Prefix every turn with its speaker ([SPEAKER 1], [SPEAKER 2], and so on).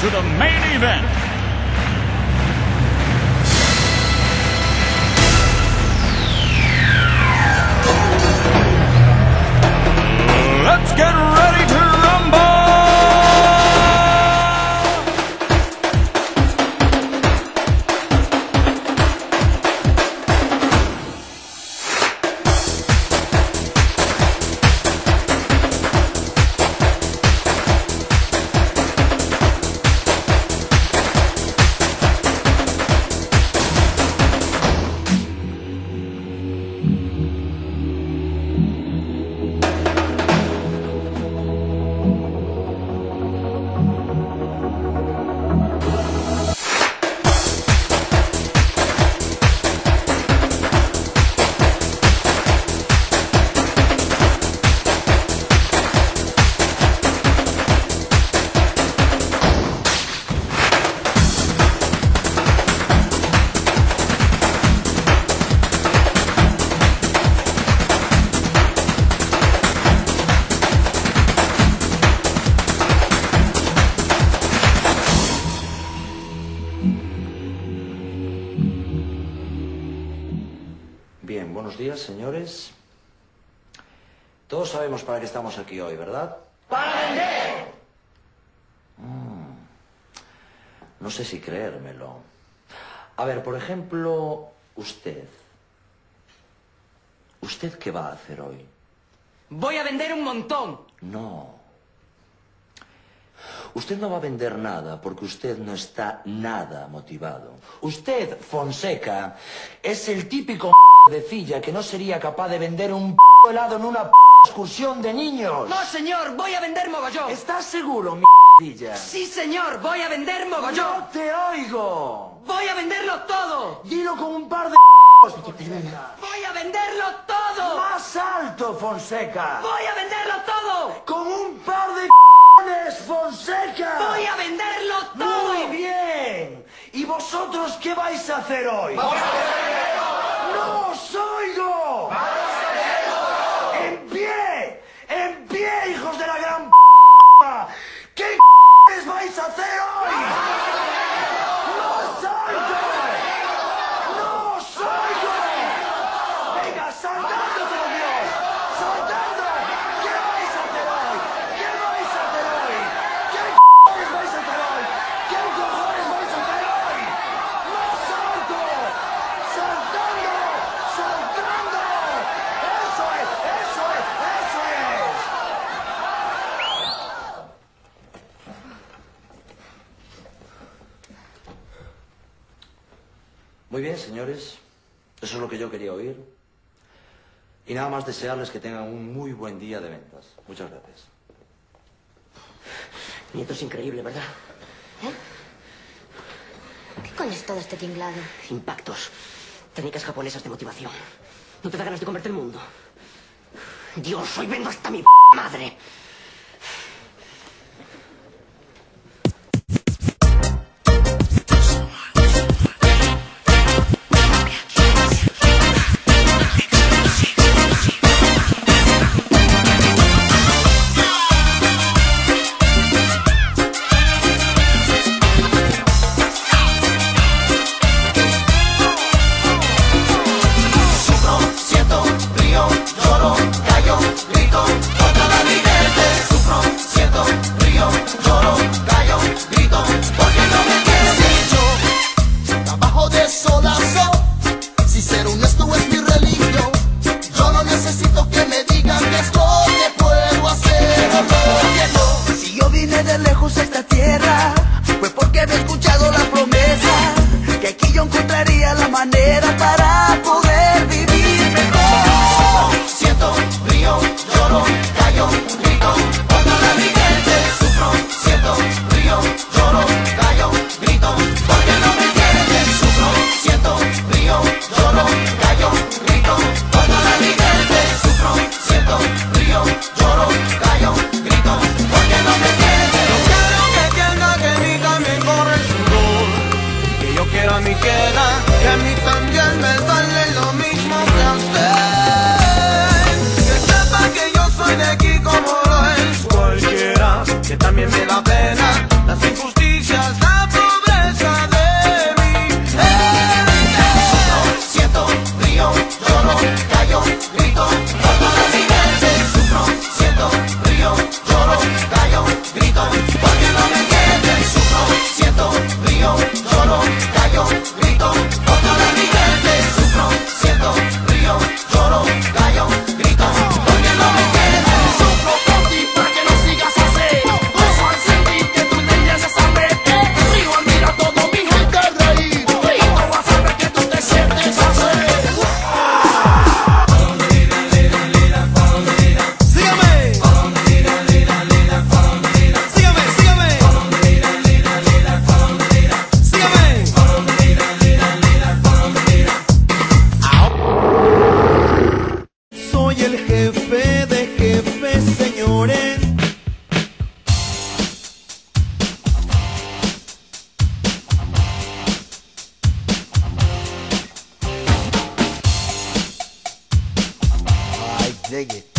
[SPEAKER 1] to the main event. Let's get ready to
[SPEAKER 2] días, señores. Todos sabemos para qué estamos aquí hoy, ¿verdad? ¡Para vender! no sé si creérmelo. A ver, por ejemplo, usted. ¿Usted qué va a hacer hoy?
[SPEAKER 3] Voy a vender un montón.
[SPEAKER 2] No. Usted no va a vender nada porque usted no está nada motivado. Usted, Fonseca, es el típico de Cilla que no sería capaz de vender un helado en una excursión de niños.
[SPEAKER 3] No, señor, voy a vender mogollón.
[SPEAKER 2] ¿Estás seguro, Cilla?
[SPEAKER 3] Sí, señor, voy a vender
[SPEAKER 2] ¡No
[SPEAKER 3] mogollón.
[SPEAKER 2] te oigo!
[SPEAKER 3] Voy a venderlo todo.
[SPEAKER 2] Dilo con un par de.
[SPEAKER 3] Voy a venderlo todo.
[SPEAKER 2] Más alto, Fonseca.
[SPEAKER 3] Voy a venderlo todo.
[SPEAKER 2] Con un par de vosotros qué vais a hacer hoy? ¡Vamos a hacer! Muy bien, señores. Eso es lo que yo quería oír. Y nada más desearles que tengan un muy buen día de ventas. Muchas gracias.
[SPEAKER 3] Nieto es increíble, ¿verdad?
[SPEAKER 4] ¿Qué coño es todo este tinglado?
[SPEAKER 3] Impactos. Técnicas japonesas de motivación. ¿No te da ganas de comerte el mundo? Dios, hoy vendo hasta mi p madre.
[SPEAKER 5] Lejos a esta tierra, fue porque había escuchado la promesa que aquí yo encontraría
[SPEAKER 6] Dig it.